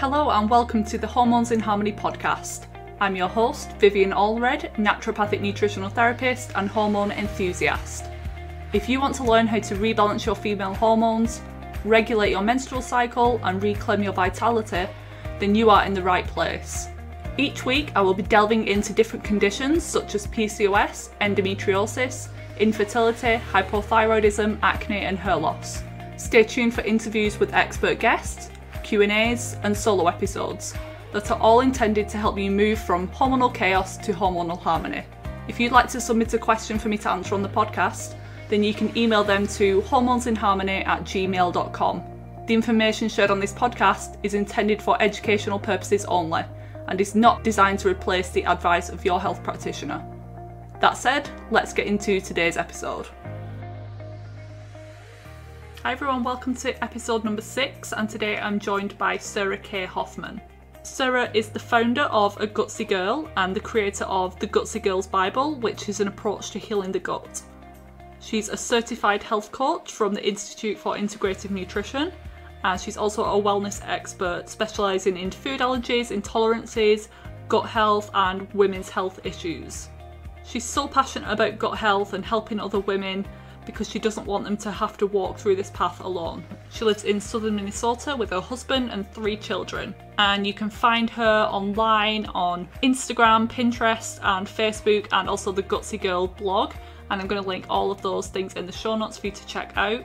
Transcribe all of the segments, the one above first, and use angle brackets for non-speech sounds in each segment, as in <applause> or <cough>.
Hello and welcome to the Hormones in Harmony podcast. I'm your host, Vivian Allred, naturopathic nutritional therapist and hormone enthusiast. If you want to learn how to rebalance your female hormones, regulate your menstrual cycle, and reclaim your vitality, then you are in the right place. Each week, I will be delving into different conditions such as PCOS, endometriosis, infertility, hypothyroidism, acne, and hair loss. Stay tuned for interviews with expert guests, Q&As, and solo episodes that are all intended to help you move from hormonal chaos to hormonal harmony. If you'd like to submit a question for me to answer on the podcast, then you can email them to hormonesinharmony at gmail.com. The information shared on this podcast is intended for educational purposes only and is not designed to replace the advice of your health practitioner. That said, let's get into today's episode. Hi everyone, welcome to episode number six, and today I'm joined by Sarah Kay Hoffman. Sarah is the founder of A Gutsy Girl and the creator of the Gutsy Girls Bible, which is an approach to healing the gut. She's a certified health coach from the Institute for Integrative Nutrition, and she's also a wellness expert specialising in food allergies, intolerances, gut health, and women's health issues. She's so passionate about gut health and helping other women because she doesn't want them to have to walk through this path alone. She lives in southern Minnesota with her husband and three children. And you can find her online on Instagram, Pinterest, and Facebook, and also the Gutsy Girl blog. And I'm going to link all of those things in the show notes for you to check out.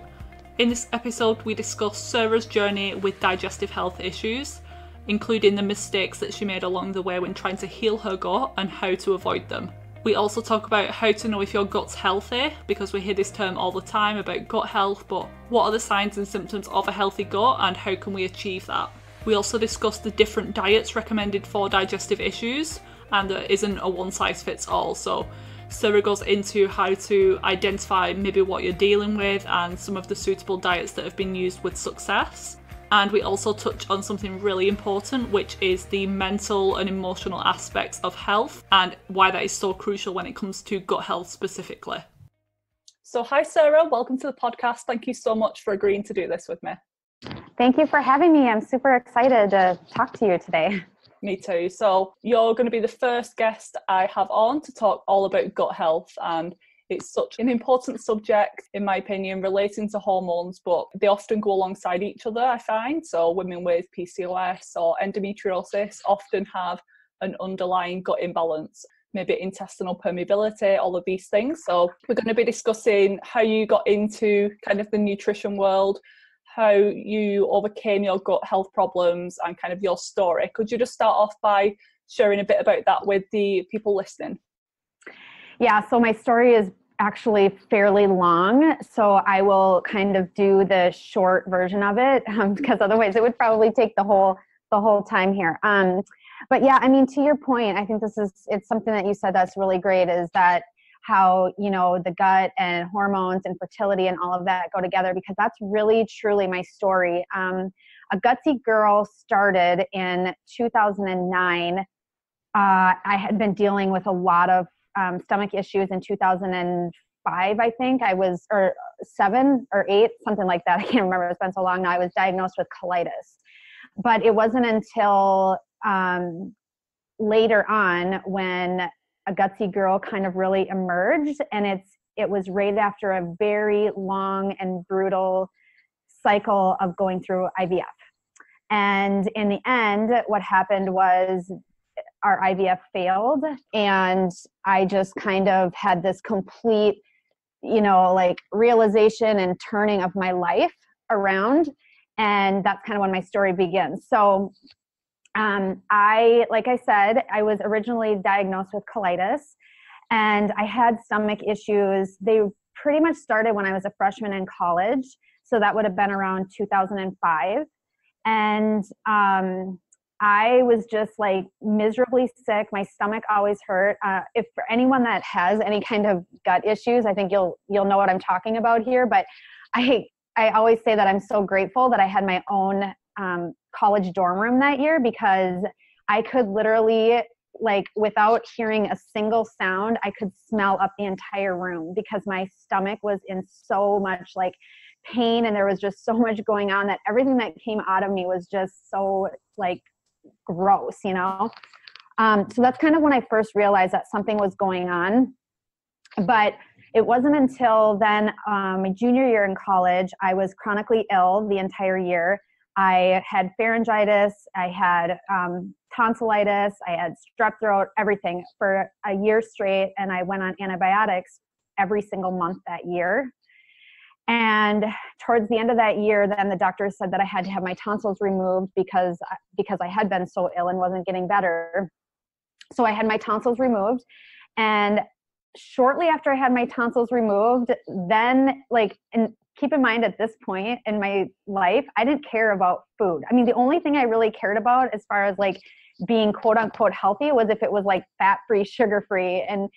In this episode, we discuss Sarah's journey with digestive health issues, including the mistakes that she made along the way when trying to heal her gut and how to avoid them. We also talk about how to know if your gut's healthy, because we hear this term all the time about gut health, but what are the signs and symptoms of a healthy gut and how can we achieve that? We also discuss the different diets recommended for digestive issues, and there isn't a one size fits all. So, Sarah goes into how to identify maybe what you're dealing with and some of the suitable diets that have been used with success. And we also touch on something really important, which is the mental and emotional aspects of health and why that is so crucial when it comes to gut health specifically. So, hi, Sarah. Welcome to the podcast. Thank you so much for agreeing to do this with me. Thank you for having me. I'm super excited to talk to you today. Me too. So, you're going to be the first guest I have on to talk all about gut health and it's such an important subject, in my opinion, relating to hormones, but they often go alongside each other, I find. So, women with PCOS or endometriosis often have an underlying gut imbalance maybe intestinal permeability, all of these things. So, we're going to be discussing how you got into kind of the nutrition world, how you overcame your gut health problems, and kind of your story. Could you just start off by sharing a bit about that with the people listening? Yeah, so my story is actually fairly long, so I will kind of do the short version of it <laughs> um, because otherwise it would probably take the whole the whole time here. Um, but yeah, I mean, to your point, I think this is it's something that you said that's really great is that how you know the gut and hormones and fertility and all of that go together because that's really truly my story. Um, a gutsy girl started in 2009. Uh, I had been dealing with a lot of um, stomach issues in 2005, I think. I was, or seven or eight, something like that. <laughs> I can't remember. It's been so long now. I was diagnosed with colitis. But it wasn't until um, later on when a gutsy girl kind of really emerged and it's it was right after a very long and brutal cycle of going through IVF. And in the end, what happened was our IVF failed. And I just kind of had this complete, you know, like realization and turning of my life around. And that's kind of when my story begins. So, um, I, like I said, I was originally diagnosed with colitis and I had stomach issues. They pretty much started when I was a freshman in college. So that would have been around 2005. And um, I was just like miserably sick. My stomach always hurt. Uh, if for anyone that has any kind of gut issues, I think you'll you'll know what I'm talking about here. But I I always say that I'm so grateful that I had my own um, college dorm room that year because I could literally like without hearing a single sound, I could smell up the entire room because my stomach was in so much like pain and there was just so much going on that everything that came out of me was just so like gross, you know? Um, so that's kind of when I first realized that something was going on. But it wasn't until then, um, my junior year in college, I was chronically ill the entire year. I had pharyngitis, I had um, tonsillitis, I had strep throat, everything for a year straight, and I went on antibiotics every single month that year. And towards the end of that year, then the doctor said that I had to have my tonsils removed because uh, because I had been so ill and wasn't getting better. So I had my tonsils removed, and shortly after I had my tonsils removed, then like and keep in mind at this point in my life, I didn't care about food. I mean, the only thing I really cared about as far as like being quote unquote healthy was if it was like fat free, sugar free, and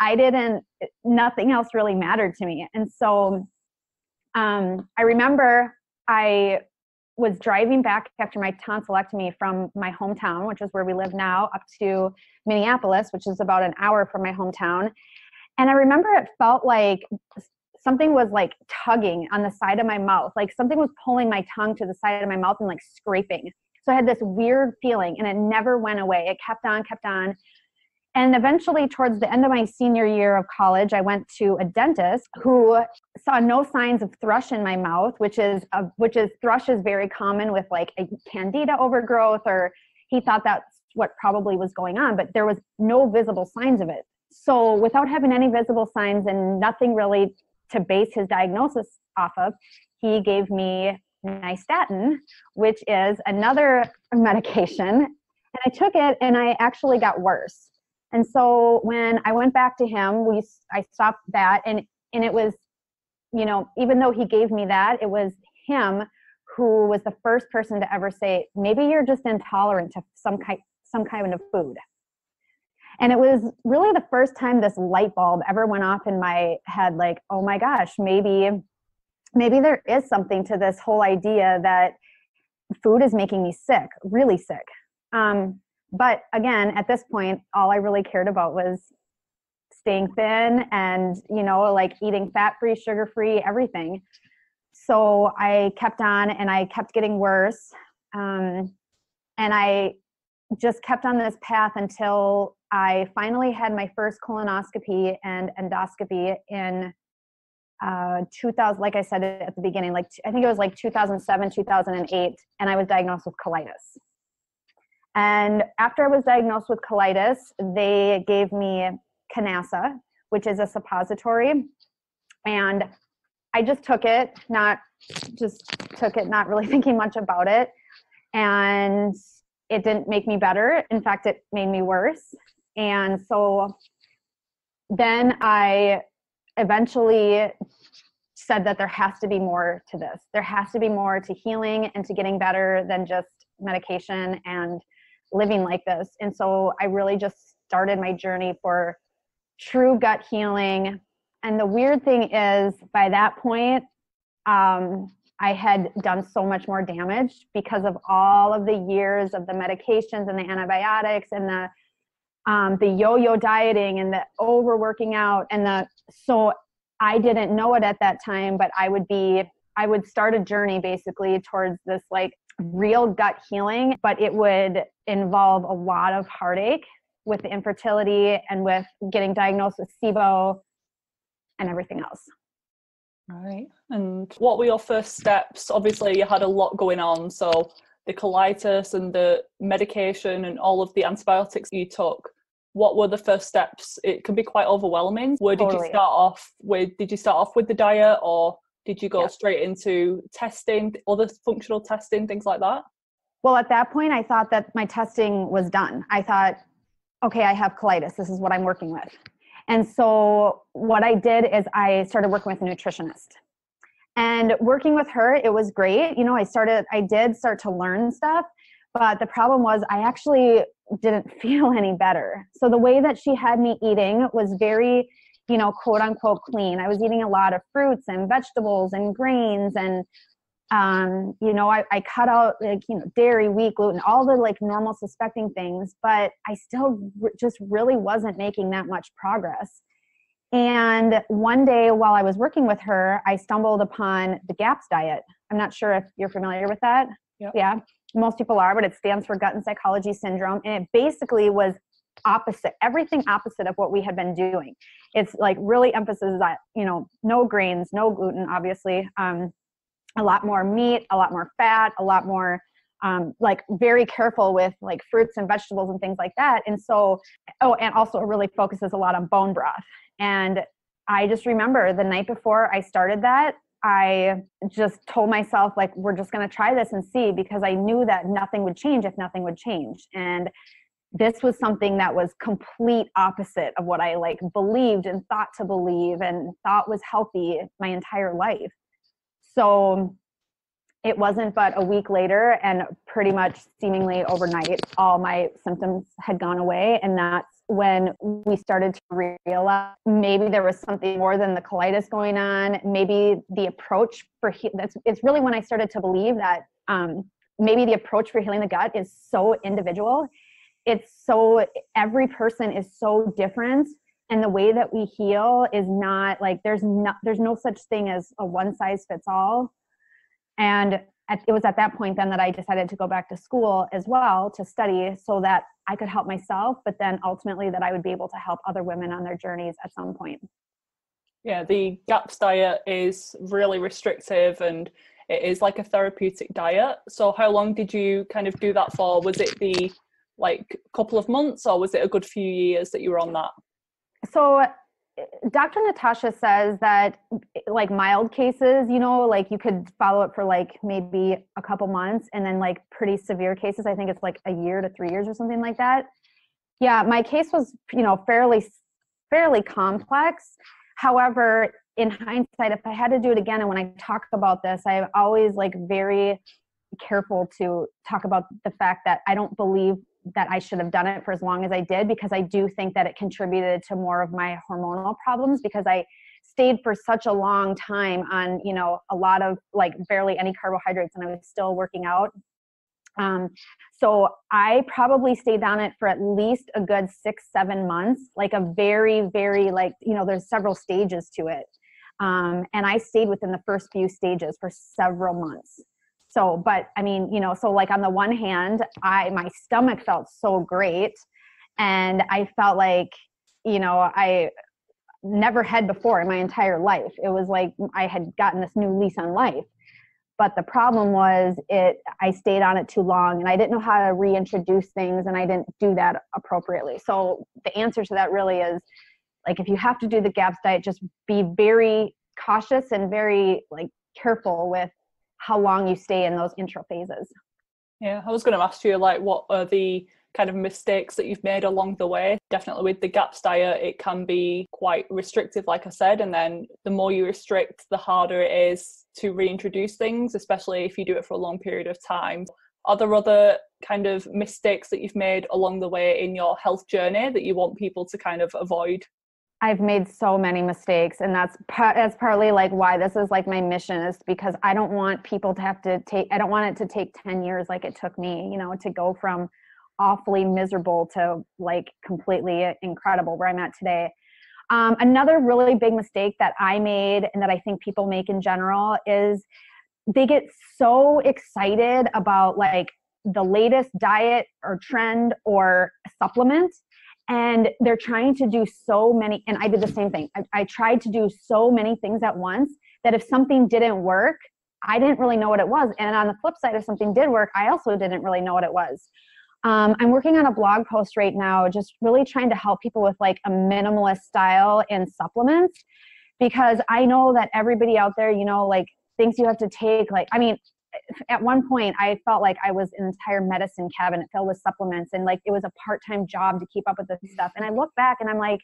I didn't. Nothing else really mattered to me, and so um, I remember I was driving back after my tonsillectomy from my hometown, which is where we live now, up to Minneapolis, which is about an hour from my hometown. And I remember it felt like something was like tugging on the side of my mouth, like something was pulling my tongue to the side of my mouth and like scraping. So I had this weird feeling and it never went away. It kept on, kept on and eventually towards the end of my senior year of college i went to a dentist who saw no signs of thrush in my mouth which is a, which is thrush is very common with like a candida overgrowth or he thought that's what probably was going on but there was no visible signs of it. So without having any visible signs and nothing really to base his diagnosis off of he gave me nystatin which is another <laughs> medication. And i took it and i actually got worse and so when I went back to him, we I stopped that, and and it was, you know, even though he gave me that, it was him who was the first person to ever say, maybe you're just intolerant to some kind some kind of food. And it was really the first time this light bulb ever went off in my head, like, oh my gosh, maybe maybe there is something to this whole idea that food is making me sick, really sick. Um, but again at this point all i really cared about was staying thin and you know like eating fat free sugar free everything. So i kept on and i kept getting worse. Um, and i just kept on this path until i finally had my first colonoscopy and endoscopy in uh, 2000 like i said at the beginning like i think it was like 2007 2008 and i was diagnosed with colitis and after I was diagnosed with colitis, they gave me Canasa, which is a suppository. And I just took it, not just took it, not really <laughs> thinking much about it. And it didn't make me better. In fact, it made me worse. And so then I eventually said that there has to be more to this. There has to be more to healing and to getting better than just medication and living like this. And so I really just started my journey for true gut healing. And the weird thing is, by that point, um, I had done so much more damage because of all of the years of the medications and the antibiotics and the um, the yo-yo dieting and the overworking out and the so I didn't know it at that time, but I would be I would start a journey basically towards this like real gut healing, but it would involve a lot of heartache with the infertility and with getting diagnosed with SIBO and everything else. Right. And what were your first steps? Obviously, you had a lot going on. So, the colitis and the medication and all of the antibiotics you took. What were the first steps? It can be quite overwhelming. Where did totally. you start off with? Did you start off with the diet or did you go yeah. straight into testing, other functional testing, things like that? Well, at that point, I thought that my testing was done. I thought, okay, I have colitis. This is what I'm working with. And so, what I did is I started working with a nutritionist. And working with her, it was great. You know, I started, I did start to learn stuff, but the problem was I actually didn't <laughs> feel any better. So, the way that she had me eating was very you know, quote unquote clean. I was eating a lot of fruits and vegetables and grains and um, you know, I, I cut out like, you know, dairy, wheat, gluten, all the like normal suspecting things, but I still r- just really wasn't making that much progress. And one day while I was working with her, I stumbled upon the GAPS diet. I'm not sure if you're familiar with that. Yep. Yeah, most people are, but it stands for gut and psychology syndrome. And it basically was opposite, everything opposite of what we had been doing. It's like really emphasizes that, you know, no grains, no gluten, obviously, um, a lot more meat, a lot more fat, a lot more um, like very careful with like fruits and vegetables and things like that. And so, oh, and also it really focuses a lot on bone broth. And I just remember the night before I started that, I just told myself, like, we're just going to try this and see because I knew that nothing would change if nothing would change. And this was something that was complete opposite of what I like believed and thought to believe and thought was healthy my entire life. So it wasn't but a week later and pretty much seemingly overnight all my symptoms had gone away and that's when we started to realize maybe there was something more than the colitis going on maybe the approach for he- that's it's really when i started to believe that um, maybe the approach for healing the gut is so individual it's so every person is so different and the way that we heal is not like there's not there's no such thing as a one size fits all and at, it was at that point then that I decided to go back to school as well to study so that I could help myself, but then ultimately that I would be able to help other women on their journeys at some point. Yeah, the GAPS diet is really restrictive and it is like a therapeutic diet. So, how long did you kind of do that for? Was it the like a couple of months or was it a good few years that you were on that? So, Dr. Natasha says that like mild cases, you know, like you could follow it for like maybe a couple months and then like pretty severe cases, I think it's like a year to 3 years or something like that. Yeah, my case was, you know, fairly fairly complex. However, in hindsight, if I had to do it again and when I talk about this, I'm always like very careful to talk about the fact that I don't believe that I should have done it for as long as I did because I do think that it contributed to more of my hormonal problems because I stayed for such a long time on, you know, a lot of like barely any carbohydrates and I was still working out. Um, so I probably stayed on it for at least a good six, seven months, like a very, very like, you know, there's several stages to it. Um, and I stayed within the first few stages for several months so but i mean you know so like on the one hand i my stomach felt so great and i felt like you know i never had before in my entire life. It was like i had gotten this new lease on life. But the problem was it i stayed on it too long and i didn't know how to reintroduce things and i didn't do that appropriately. So the answer to that really is like if you have to do the gaps diet just be very cautious and very like careful with how long you stay in those intro phases. Yeah, I was going to ask you, like, what are the kind of mistakes that you've made along the way? Definitely with the GAPS diet, it can be quite restrictive, like I said, and then the more you restrict, the harder it is to reintroduce things, especially if you do it for a long period of time. Are there other kind of mistakes that you've made along the way in your health journey that you want people to kind of avoid? I've made so many mistakes, and that's part, that's partly like why this is like my mission is because I don't want people to have to take. I don't want it to take ten years like it took me, you know, to go from awfully miserable to like completely incredible where I'm at today. Um, another really big mistake that I made and that I think people make in general is they get so excited about like the latest diet or trend or supplement and they're trying to do so many and i did the same thing. I, I, tried to do so many things at once that if something didn't work i didn't really know what it was. And on the flip side if something did work i also didn't really know what it was. Um, i'm working on a blog post right now just really trying to help people with like a minimalist style and supplements because i know that everybody out there you know like thinks you have to take like i mean at one point I felt like I was an entire medicine cabinet filled with supplements and like it was a part-time job to keep up with this mm-hmm. stuff. And I look back and I'm like,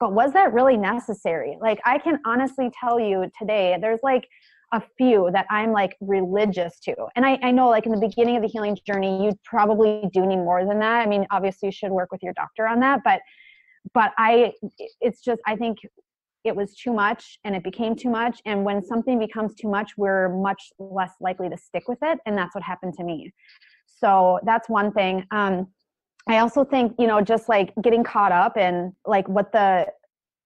but was that really necessary? Like I can honestly tell you today, there's like a few that I'm like religious to. And I, I know like in the beginning of the healing journey, you probably do need more than that. I mean, obviously you should work with your doctor on that, but but I it's just I think it was too much and it became too much. And when something becomes too much, we're much less likely to stick with it. And that's what happened to me. So that's one thing. Um, I also think, you know, just like getting caught up in like what the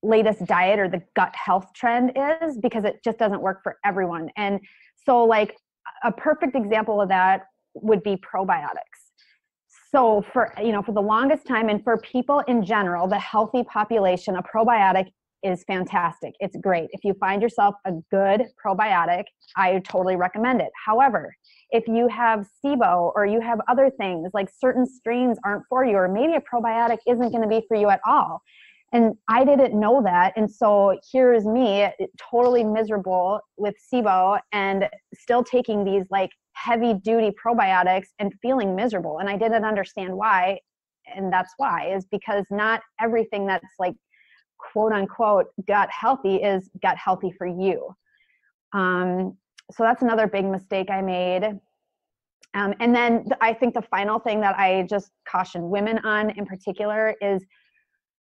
latest diet or the gut health trend is because it just doesn't work for everyone. And so, like, a perfect example of that would be probiotics. So, for you know, for the longest time, and for people in general, the healthy population, a probiotic is fantastic. It's great. If you find yourself a good probiotic, I totally recommend it. However, if you have SIBO or you have other things like certain strains aren't for you, or maybe a probiotic isn't going to be for you at all, and I didn't know that. And so here's me, totally miserable with SIBO and still taking these like heavy duty probiotics and feeling miserable. And I didn't understand why. And that's why, is because not everything that's like quote unquote gut healthy is gut healthy for you. Um, so that's another big mistake I made. Um, and then I think the final thing that I just caution women on in particular is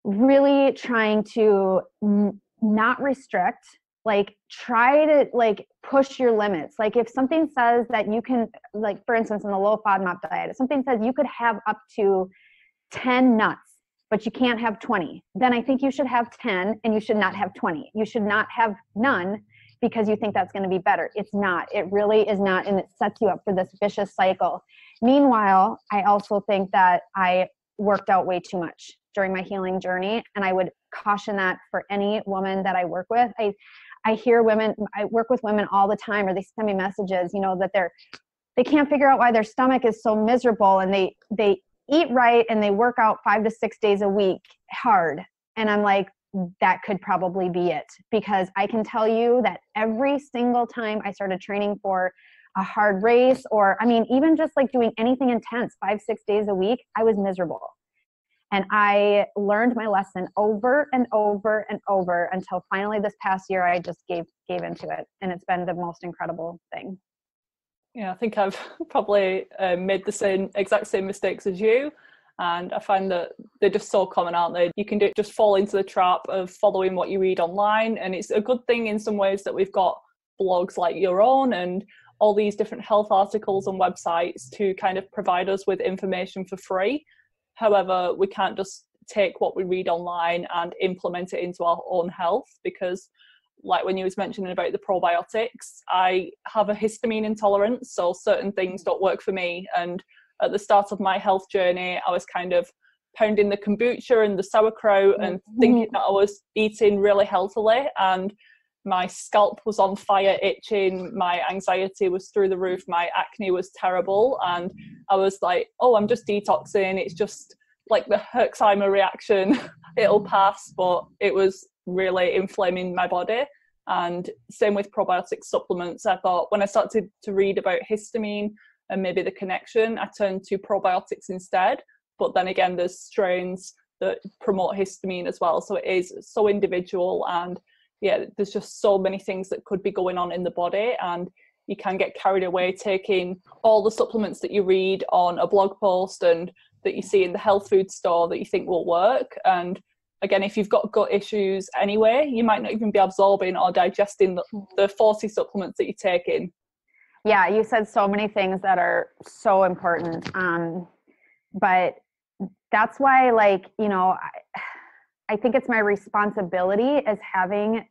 really trying to n- not restrict like try to like push your limits like if something says that you can like for instance in the low FODMAP diet if something says you could have up to 10 nuts but you can't have 20 then i think you should have 10 and you should not have 20 you should not have none because you think that's going to be better. It's not. It really is not and it sets you up for this vicious cycle. Meanwhile i also think that i worked out way too much during my healing journey and i would caution that for any woman that i work with. I i hear women i work with women all the time or they send me messages you know that they're they can't figure out why their stomach is so miserable and they they eat right and they work out 5 to 6 days a week hard and i'm like that could probably be it because i can tell you that every single time i started training for a hard race or i mean even just like doing anything intense 5 6 days a week i was miserable and I learned my lesson over and over and over until finally this past year I just gave gave into it. And it's been the most incredible thing. Yeah, I think I've <laughs> probably uh, made the same exact same mistakes as you. And I find that they're just so common, aren't they? You can do, just fall into the trap of following what you read online. And it's a good thing in some ways that we've got blogs like your own and all these different health articles and websites to kind of provide us with information for free However, we can't just take what we read online and implement it into our own health because like when you was mentioning about the probiotics i have a histamine intolerance so certain things don't work for me. And at the start of my health journey i was kind of pounding the kombucha and the sauerkraut and mm-hmm. thinking that i was eating really healthily. And my scalp was on fire itching my anxiety was through the roof my acne was terrible. And i was like oh i'm just detoxing. It's just like the herxheimer reaction. <laughs> It'll pass. But it was really inflaming my body. And same with probiotic supplements. I thought when i started to read about histamine and maybe the connection i turned to probiotics instead. But then again there's strains that promote histamine as well. So it is so individual and yeah, there's just so many things that could be going on in the body, and you can get carried away taking all the supplements that you read on a blog post and that you see in the health food store that you think will work. And again, if you've got gut issues anyway, you might not even be absorbing or digesting the, the 40 supplements that you're taking. Yeah, you said so many things that are so important. Um, but that's why, like, you know, I, <sighs> I think it's my responsibility as having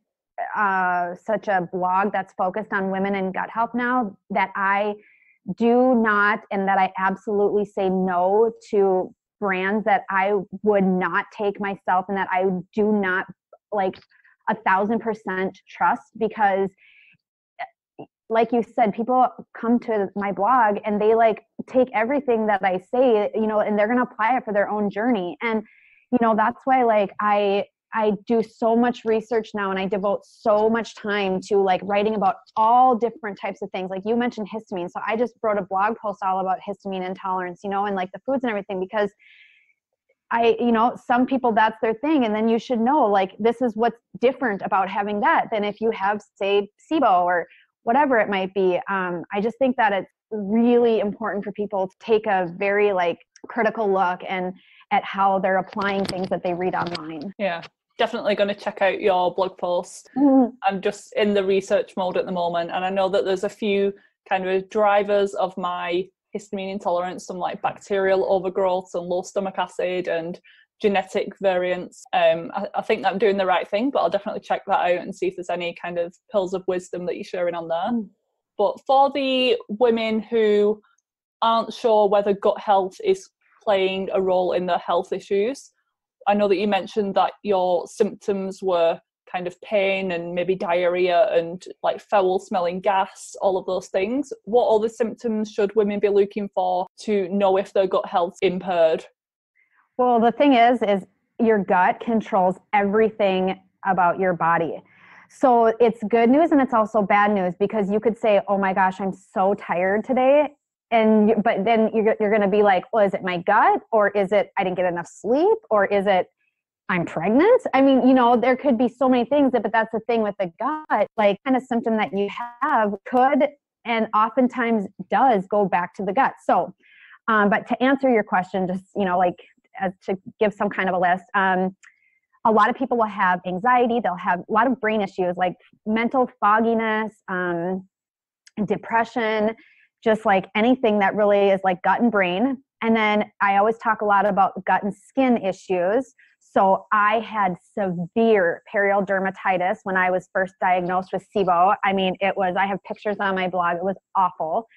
uh, such a blog that's focused on women and gut health now that I do not and that I absolutely say no to brands that I would not take myself and that I do not like a thousand percent trust because eh, like you said people come to my blog and they like take everything that i say you know and they're going to apply it for their own journey. And you know that's why like i I do so much research now and I devote so much time to like writing about all different types of things. Like you mentioned histamine. So I just wrote a blog post all about histamine intolerance, you know, and like the foods and everything because I, you know, some people that's their thing. And then you should know like this is what's different about having that than if you have, say, SIBO or whatever it might be. Um, I just think that it's really important for people to take a very like critical look and at how they're applying things that they read online. Yeah, definitely going to check out your blog post. Mm-hmm. I'm just in the research mode at the moment, and I know that there's a few kind of drivers of my histamine intolerance, some like bacterial overgrowth and low stomach acid, and genetic variants. Um, I, I, think I'm doing the right thing, but I'll definitely check that out and see if there's any kind of pills of wisdom that you're sharing on there. Mm. But for the women who aren't sure whether gut health is playing a role in their health issues, I know that you mentioned that your symptoms were kind of pain and maybe diarrhea and like foul smelling gas, all of those things. What other symptoms should women be looking for to know if their gut health's impaired? Well, the thing is, is your gut controls everything about your body. So it's good news and it's also bad news because you could say, "Oh my gosh, I'm so tired today," and but then you're you're going to be like, "Well, is it my gut or is it I didn't get enough sleep or is it I'm pregnant. I mean, you know, there could be so many things, but that's the thing with the gut, like kind of symptom that you have could and oftentimes does go back to the gut. So, um, but to answer your question, just, you know, like to give some kind of a list, um, a lot of people will have anxiety, they'll have a lot of brain issues like mental fogginess, um, depression, just like anything that really is like gut and brain. And then I always talk a lot about gut and skin issues. So I had severe perioral dermatitis when I was first diagnosed with SIBO. I mean, it was, I have pictures on my blog, it was awful.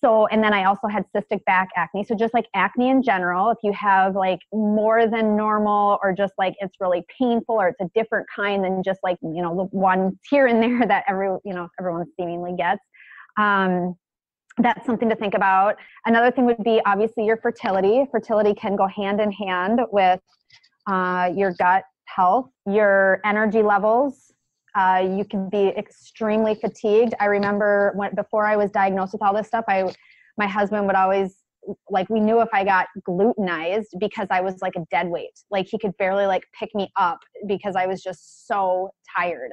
So, and then I also had cystic back acne. So, just like acne in general, if you have like more than normal, or just like it's really painful, or it's a different kind than just like, you know, the one here and there <laughs> that every, you know, everyone seemingly gets. Um, that's something to think about. Another thing would be obviously your fertility. Fertility can go hand in hand with uh, your gut health, your energy levels. Uh, you can be extremely fatigued. I remember when before I was diagnosed with all this stuff, I my husband would always like we knew if I got glutenized because I was like a dead weight. Like he could barely like pick me up because I was just so tired.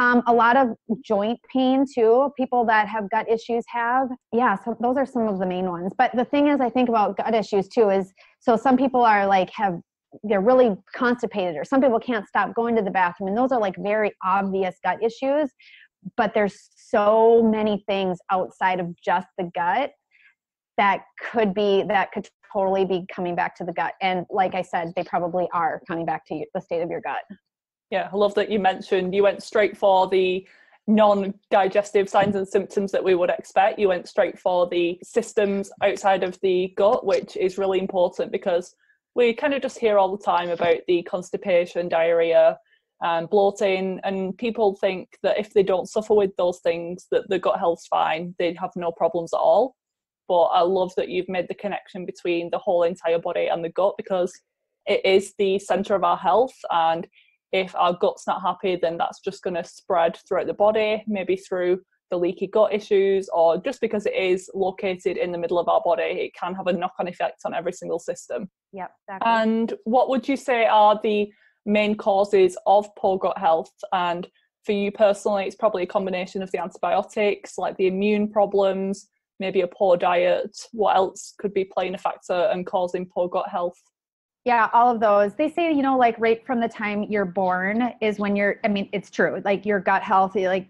Um, a lot of joint pain too. People that have gut issues have. Yeah, so those are some of the main ones. But the thing is, I think about gut issues too is so some people are like have they're really constipated or some people can't stop going to the bathroom and those are like very obvious gut issues but there's so many things outside of just the gut that could be that could totally be coming back to the gut and like i said they probably are coming back to the state of your gut yeah i love that you mentioned you went straight for the non-digestive signs and symptoms that we would expect you went straight for the systems outside of the gut which is really important because we kind of just hear all the time about the constipation, diarrhea, and bloating, and people think that if they don't suffer with those things, that the gut health's fine, they'd have no problems at all. But I love that you've made the connection between the whole entire body and the gut because it is the center of our health, and if our gut's not happy, then that's just going to spread throughout the body, maybe through the leaky gut issues, or just because it is located in the middle of our body, it can have a knock on effect on every single system. Yep, exactly. And what would you say are the main causes of poor gut health? And for you personally, it's probably a combination of the antibiotics, like the immune problems, maybe a poor diet. What else could be playing a factor and causing poor gut health? Yeah, all of those. They say, you know, like right from the time you're born is when you're, I mean, it's true. Like your gut health, like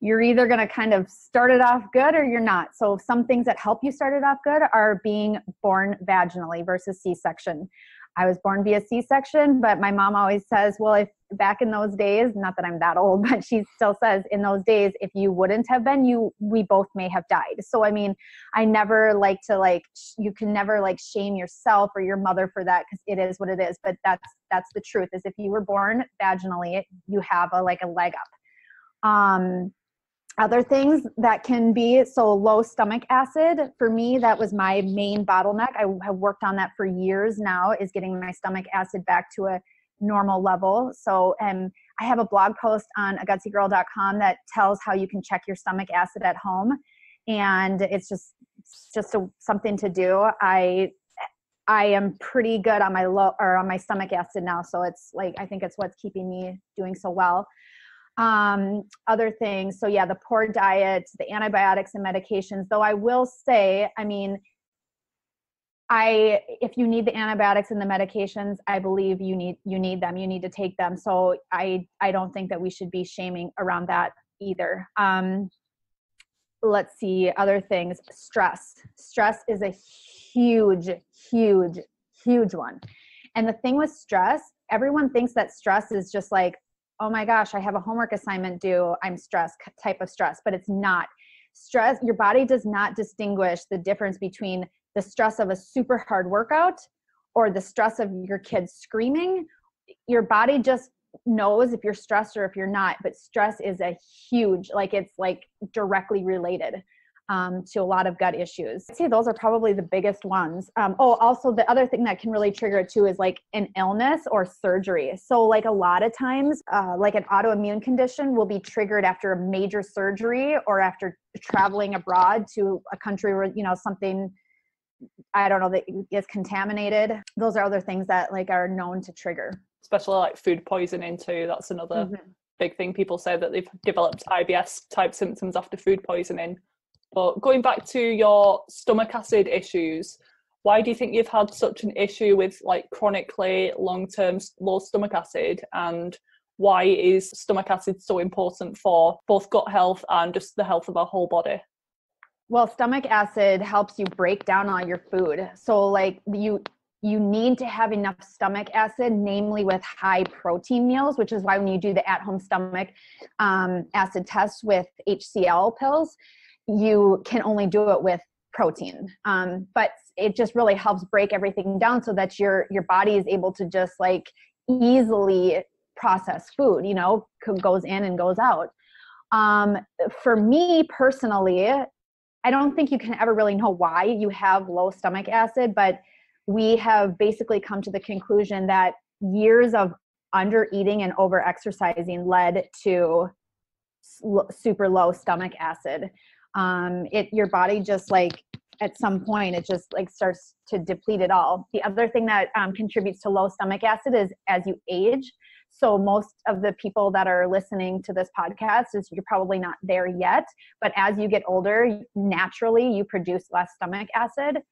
you're either going to kind of start it off good or you're not. So some things that help you start it off good are being born vaginally versus C-section. I was born via C-section, but my mom always says, well, if back in those days, not that I'm that old, <laughs> but she still says in those days, if you wouldn't have been, you, we both may have died. So, I mean, I never like to like, you can never like shame yourself or your mother for that because it is what it is. But that's, that's the truth is if you were born vaginally, you have a, like a leg up. Um, other things that can be so low stomach acid for me that was my main bottleneck i have worked on that for years now is getting my stomach acid back to a normal level so um, i have a blog post on agutsygirl.com that tells how you can check your stomach acid at home and it's just it's just a, something to do i i am pretty good on my low or on my stomach acid now so it's like i think it's what's keeping me doing so well um, other things. So, yeah, the poor diet, the antibiotics and medications. Though I will say, I mean, I if you need the antibiotics and the medications, I believe you need you need them. You need to take them. So I I don't think that we should be shaming around that either. Um, let's see other things. Stress. Stress is a huge, huge, huge one And the thing with stress, everyone thinks that stress is just like, oh my gosh, I have a homework assignment due, I'm stressed type of stress, but it's not. Stress, your body does not distinguish the difference between the stress of a super hard workout or the stress of your kids screaming. Your body just knows if you're stressed or if you're not, but stress is a huge, like it's like directly related um, to a lot of gut issues. I'd say those are probably the biggest ones. Um, oh, also the other thing that can really trigger it too is like an illness or surgery. So like a lot of times, uh, like an autoimmune condition will be triggered after a major surgery or after traveling abroad to a country where you know something I don't know that is contaminated. Those are other things that like are known to trigger. Especially like food poisoning too. That's another mm-hmm. big thing. People say that they've developed IBS type symptoms after food poisoning. But going back to your stomach acid issues, why do you think you've had such an issue with like chronically long-term low stomach acid and why is stomach acid so important for both gut health and just the health of our whole body? Well, stomach acid helps you break down all your food. So like you you need to have enough stomach acid, namely with high protein meals, which is why when you do the at-home stomach um, acid test with HCl pills, you can only do it with protein um, but it just really helps break everything down so that your your body is able to just like easily process food you know goes in and goes out um, for me personally i don't think you can ever really know why you have low stomach acid but we have basically come to the conclusion that years of under eating and over exercising led to super low stomach acid um, it your body just like at some point it just like starts to deplete it all. The other thing that um, contributes to low stomach acid is as you age. So most of the people that are listening to this podcast is you're probably not there yet, but as you get older, naturally you produce less stomach acid.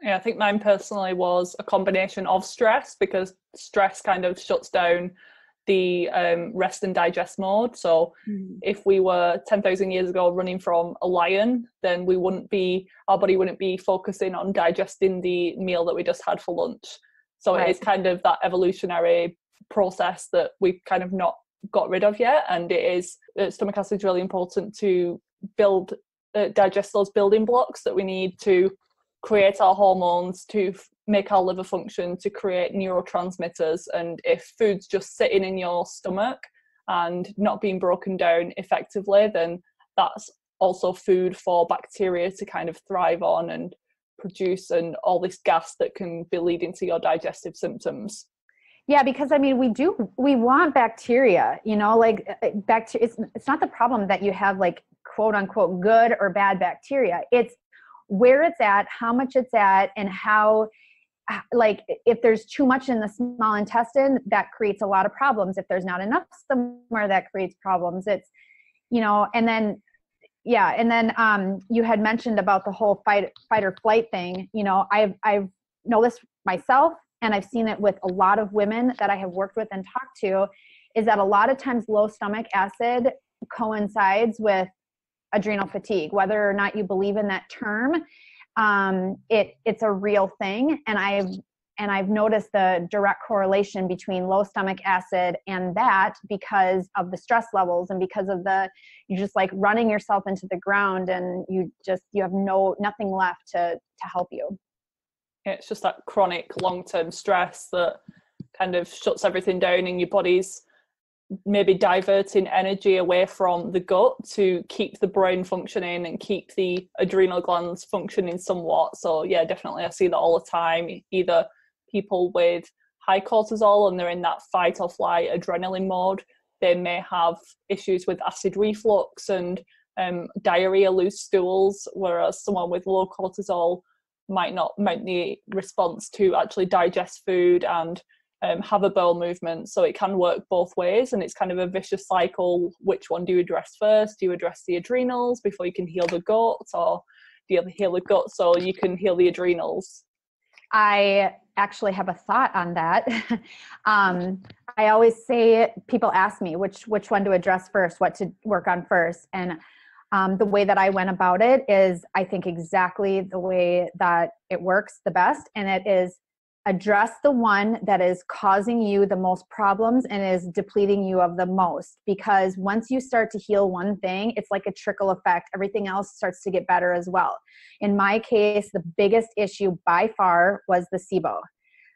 Yeah, I think mine personally was a combination of stress because stress kind of shuts down the um, rest and digest mode. So mm. if we were 10,000 years ago running from a lion, then we wouldn't be, our body wouldn't be focusing on digesting the meal that we just had for lunch. So right. it is kind of that evolutionary process that we've kind of not got rid of yet. And it is, uh, stomach acid is really important to build, uh, digest those building blocks that we need to create our hormones to make our liver function to create neurotransmitters and if food's just sitting in your stomach and not being broken down effectively then that's also food for bacteria to kind of thrive on and produce and all this gas that can be leading to your digestive symptoms yeah because i mean we do we want bacteria you know like uh, uh, bacteria it's, it's not the problem that you have like quote unquote good or bad bacteria. It's where it's at how much it's at and how like if there's too much in the small intestine that creates a lot of problems. If there's not enough somewhere that creates problems. It's you know and then yeah and then um you had mentioned about the whole fight fight or flight thing. You know i've i've noticed myself and i've seen it with a lot of women that i have worked with and talked to is that a lot of times low stomach acid coincides with adrenal fatigue. Whether or not you believe in that term um, it it's a real thing. And i've and i've noticed the direct correlation between low stomach acid and that because of the stress levels and because of the you're just like running yourself into the ground and you just you have no nothing left to to help you it's just that chronic long-term stress that kind of shuts everything down in your body's maybe diverting energy away from the gut to keep the brain functioning and keep the adrenal glands functioning somewhat. So yeah, definitely I see that all the time. Either people with high cortisol and they're in that fight or flight adrenaline mode, they may have issues with acid reflux and um, diarrhea, loose stools, whereas someone with low cortisol might not make the response to actually digest food and um, have a bowel movement. So it can work both ways, and it's kind of a vicious cycle. Which one do you address first? Do you address the adrenals before you can heal the gut, or do you heal the gut so you can heal the adrenals? I actually have a thought on that. <laughs> um, I always say people ask me which which one to address first, what to work on first, and um, the way that I went about it is I think exactly the way that it works the best, and it is address the one that is causing you the most problems and is depleting you of the most because once you start to heal one thing it's like a trickle effect. Everything else starts to get better as well. In my case the biggest issue by far was the sibo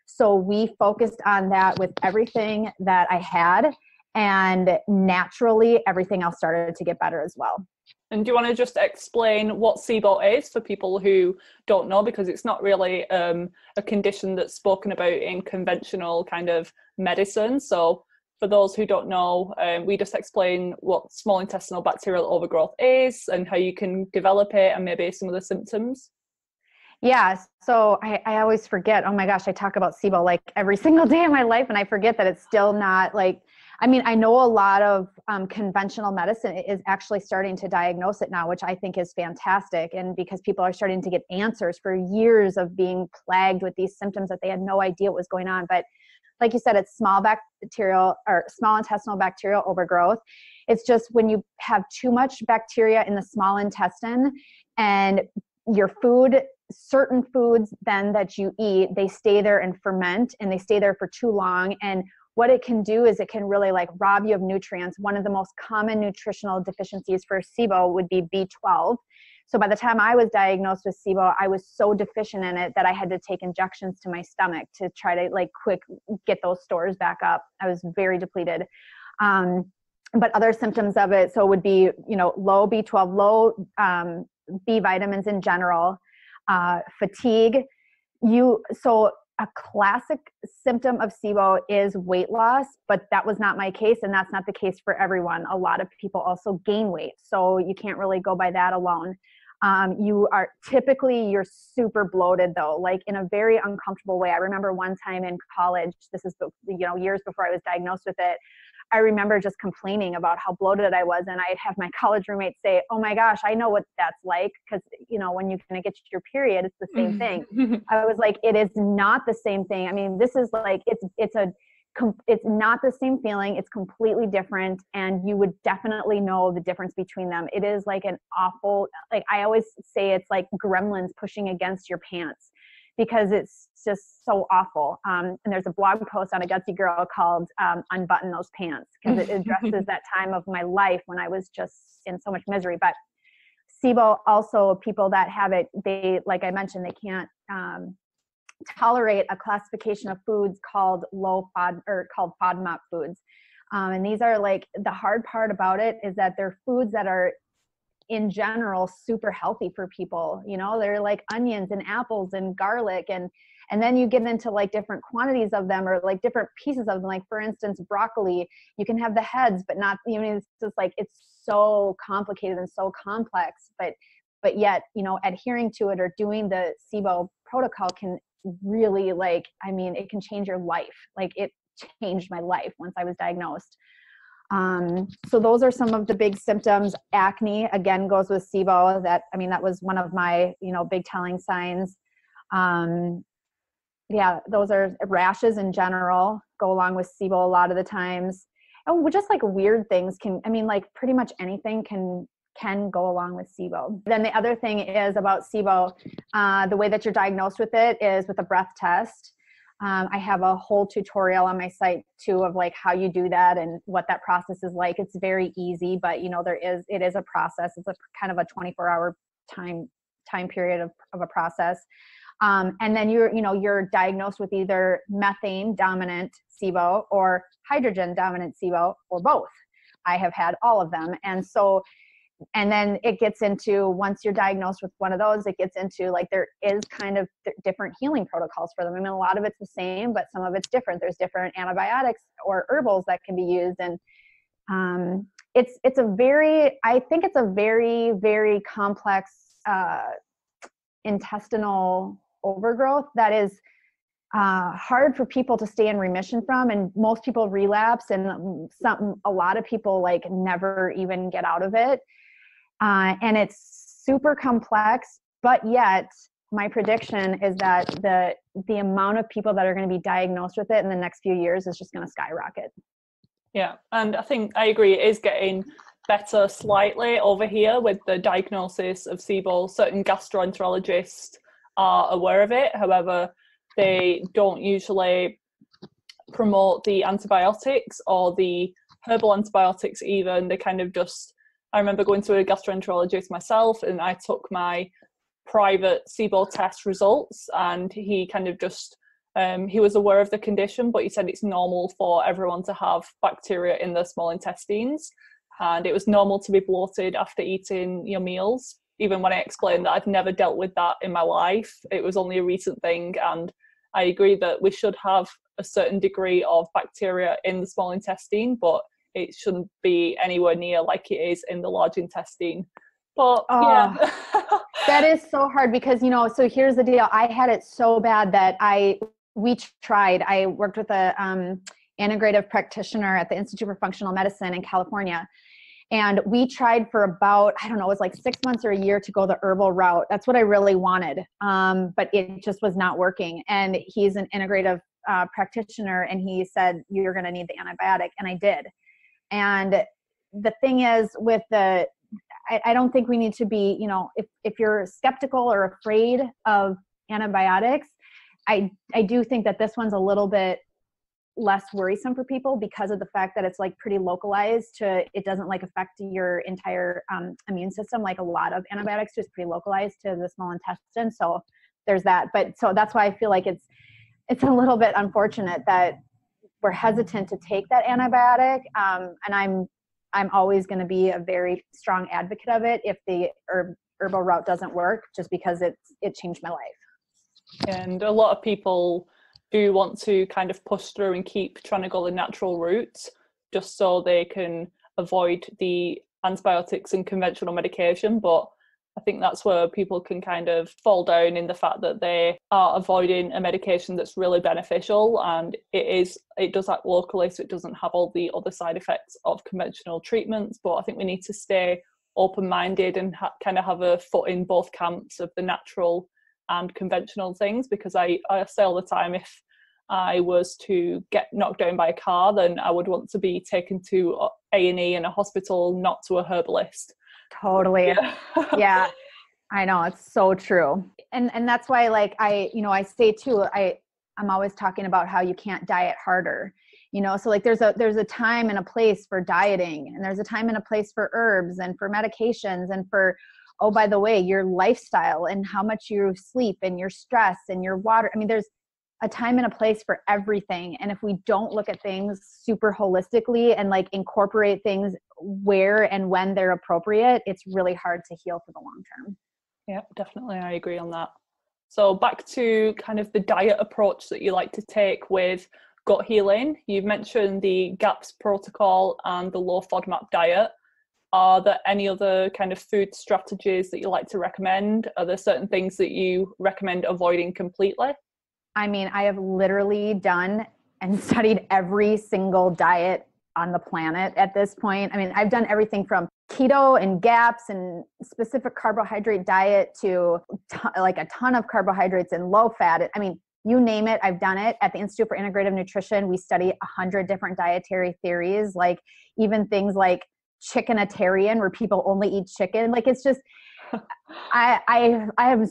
so we focused on that with everything that i had and naturally everything else started to get better as well and do you want to just explain what SIBO is for people who don't know? Because it's not really um, a condition that's spoken about in conventional kind of medicine. So, for those who don't know, um, we just explain what small intestinal bacterial overgrowth is and how you can develop it and maybe some of the symptoms. Yeah, so I, I always forget. Oh my gosh, I talk about SIBO like every <laughs> single day of my life, and I forget that it's still not like I mean, I know a lot of um, conventional medicine is actually starting to diagnose it now, which I think is fantastic. And because people are starting to get answers for years of being plagued with these symptoms that they had no idea what was going on. But like you said, it's small bacterial or small intestinal bacterial overgrowth. It's just when you have too much bacteria in the small intestine and your food certain foods then that you eat they stay there and ferment and they stay there for too long and what it can do is it can really like rob you of nutrients. One of the most common nutritional deficiencies for SIBO would be B12. So by the time I was diagnosed with SIBO, I was so deficient in it that I had to take injections to my stomach to try to like quick get those stores back up. I was very depleted. Um, but other symptoms of it, so it would be you know low B12, low um, B vitamins in general, uh, fatigue. You so a classic symptom of SIBO is weight loss, but that was not my case, and that's not the case for everyone. A lot of people also gain weight, so you can't really go by that alone. Um, you are typically you're super bloated though, like in a very uncomfortable way. I remember one time in college. This is you know years before I was diagnosed with it. I remember just complaining about how bloated I was, and I'd have my college roommates say, "Oh my gosh, I know what that's like," because you know when you're gonna get your period, it's the same mm-hmm. thing. <laughs> I was like, "It is not the same thing." I mean, this is like it's it's a it's not the same feeling it's completely different and you would definitely know the difference between them it is like an awful like i always say it's like gremlins pushing against your pants because it's just so awful. Um, and there's a blog post on a gutsy girl called um, "Unbutton Those Pants" because it <laughs> addresses that time of my life when I was just in so much misery. But SIBO also people that have it, they like I mentioned, they can't um, tolerate a classification of foods called low FOD or called FODMAP foods. Um, and these are like the hard part about it is that they're foods that are in general super healthy for people you know? They're like onions and apples and garlic and and then you get into like different quantities of them or like different pieces of them. Like for instance broccoli you can have the heads but not you know it's just like it's so complicated and so complex but but yet you know adhering to it or doing the sibo protocol can really like i mean it can change your life. Like it changed my life once i was diagnosed um, so those are some of the big symptoms. Acne again goes with SIBO. That I mean that was one of my you know big telling signs. Um, yeah, those are rashes in general go along with SIBO a lot of the times. Oh, just like weird things can. I mean, like pretty much anything can can go along with SIBO. Then the other thing is about SIBO. Uh, the way that you're diagnosed with it is with a breath test. Um, I have a whole tutorial on my site too of like how you do that and what that process is like. It's very easy, but you know there is it is a process. It's a kind of a 24 hour time time period of, of a process. Um, and then you're you know you're diagnosed with either methane dominant SIBO or hydrogen dominant SIBO or both. I have had all of them, and so and then it gets into once you're diagnosed with one of those it gets into like there is kind of different healing protocols for them. I mean a lot of it's the same but some of it's different. There's different antibiotics or herbals that can be used. And um, it's it's a very i think it's a very very complex uh, intestinal overgrowth that is uh, hard for people to stay in remission from. And most people relapse and some a lot of people like never even get out of it uh, and it's super complex but yet my prediction is that the the amount of people that are going to be diagnosed with it in the next few years is just going to skyrocket yeah and i think i agree it is getting better slightly over here with the diagnosis of SIBO. Certain gastroenterologists are aware of it. However, they don't usually promote the antibiotics or the herbal antibiotics even. They kind of just I remember going to a gastroenterologist myself and I took my private SIBO test results and he kind of just um, he was aware of the condition but he said it's normal for everyone to have bacteria in the small intestines and it was normal to be bloated after eating your meals even when i explained that i've never dealt with that in my life. It was only a recent thing and i agree that we should have a certain degree of bacteria in the small intestine but it shouldn't be anywhere near like it is in the large intestine. But oh, yeah that is so hard because you know so here's the deal. I had it so bad that i we tried i worked with a um, integrative practitioner at the institute for functional medicine in california and we tried for about i don't know it was like six months or a year to go the herbal route. That's what i really wanted um, but it just was not working. And he's an integrative uh, practitioner and he said you're going to need the antibiotic and i did and the thing is with the I, I don't think we need to be you know if, if you're skeptical or afraid of antibiotics i i do think that this one's a little bit less worrisome for people because of the fact that it's like pretty localized to it doesn't like affect your entire um, immune system. Like a lot of antibiotics just pretty localized to the small intestine. So there's that. But so that's why i feel like it's it's a little bit unfortunate that we're hesitant to take that antibiotic um, and i'm i'm always going to be a very strong advocate of it if the herb, herbal route doesn't work just because it's it changed my life. And a lot of people do want to kind of push through and keep trying to go the natural route just so they can avoid the antibiotics and conventional medication but I think that's where people can kind of fall down in the fact that they are avoiding a medication that's really beneficial and it is it does act locally so it doesn't have all the other side effects of conventional treatments but I think we need to stay open-minded and ha- kind of have a foot in both camps of the natural and conventional things because I, I say all the time if I was to get knocked down by a car then I would want to be taken to A&E in a hospital not to a herbalist Totally. Yeah. yeah. <laughs> I know it's so true. And and that's why like I, you know, I say too, I I'm always talking about how you can't diet harder. You know, so like there's a there's a time and a place for dieting and there's a time and a place for herbs and for medications and for oh by the way, your lifestyle and how much you sleep and your stress and your water. I mean, there's a time and a place for everything and if we don't look at things super holistically and like incorporate things where and when they're appropriate it's really hard to heal for the long term. Yeah definitely i agree on that. So back to kind of the diet approach that you like to take with gut healing. You've mentioned the gaps protocol and the low fodmap diet. Are there any other kind of food strategies that you like to recommend? Are there certain things that you recommend avoiding completely? I mean, I have literally done and <laughs> studied every single diet on the planet at this point. I mean, I've done everything from keto and gaps and specific carbohydrate diet to like a ton of carbohydrates and low fat. I mean, you name it, I've done it. At the Institute for Integrative Nutrition, we study a hundred different dietary theories, like even things like chickenitarian, where people only eat chicken. Like it's just, <laughs> I I I am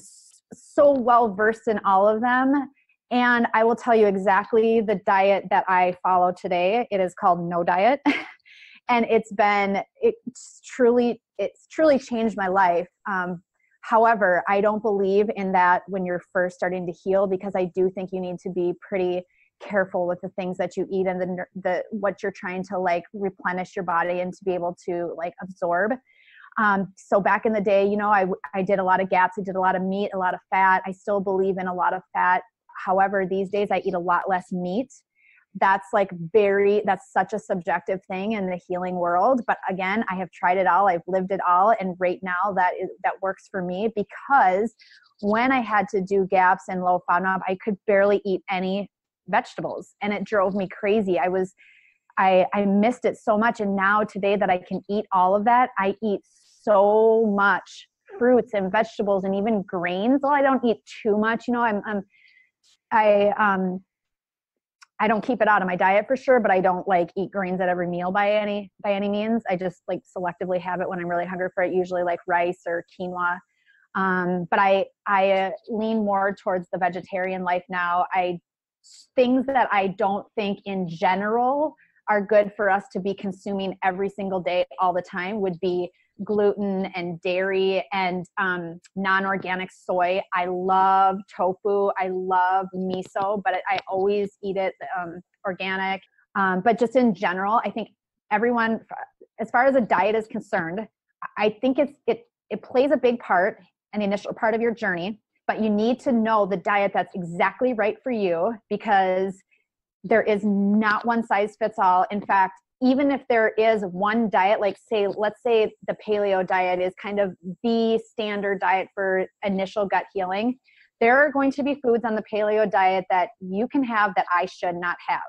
so well versed in all of them and I will tell you exactly the diet that I follow today. It is called No Diet. <laughs> and it's been it's truly it's truly changed my life. Um, however, I don't believe in that when you're first starting to heal because I do think you need to be pretty careful with the things that you eat and the the what you're trying to like replenish your body and to be able to like absorb. Um, so back in the day, you know, I, I did a lot of gaps, I did a lot of meat, a lot of fat. I still believe in a lot of fat However, these days I eat a lot less meat. That's like very, that's such a subjective thing in the healing world. But again, I have tried it all, I've lived it all. And right now that is, that works for me because when I had to do gaps and low FODMAP, I could barely eat any vegetables and it drove me crazy. I was, I, I missed it so much. And now today that I can eat all of that, I eat so much fruits and vegetables and even grains. Well, I don't eat too much, you know, I'm, I'm I um I don't keep it out of my diet for sure, but I don't like eat grains at every meal by any by any means. I just like selectively have it when I'm really hungry for it, usually like rice or quinoa. Um, but I I lean more towards the vegetarian life now. I things that I don't think in general are good for us to be consuming every single day all the time would be gluten and dairy and um, non-organic soy. I love tofu. I love miso but i always eat it um, organic. Um, but just in general i think everyone as far as a diet is concerned i think it's it it plays a big part in the initial part of your journey but you need to know the diet that's exactly right for you because there is not one size fits all. In fact even if there is one diet like say let's say the paleo diet is kind of the standard diet for initial gut healing there are going to be foods on the paleo diet that you can have that i should not have.